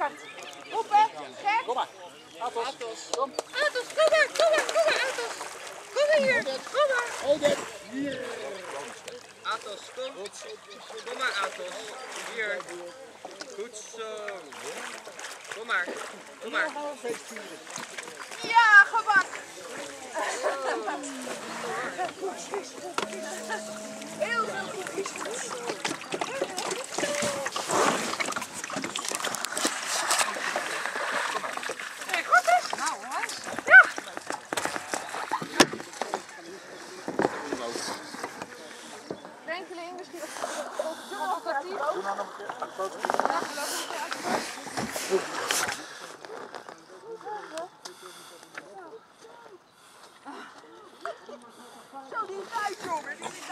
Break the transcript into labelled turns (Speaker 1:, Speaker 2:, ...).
Speaker 1: kant. Roepen, gek.
Speaker 2: Kom maar. Atos. Kom.
Speaker 1: Atos, kom maar, kom maar, kom maar, Atos. Kom maar hier, kom maar.
Speaker 2: Edith. Hier.
Speaker 3: Atos, kom. Kom maar, Atos. Hier. Goed zo. Kom maar. Kom maar.
Speaker 1: Ja, gebak. Heel enkeling, misschien.
Speaker 2: Zo,
Speaker 1: die is jongen.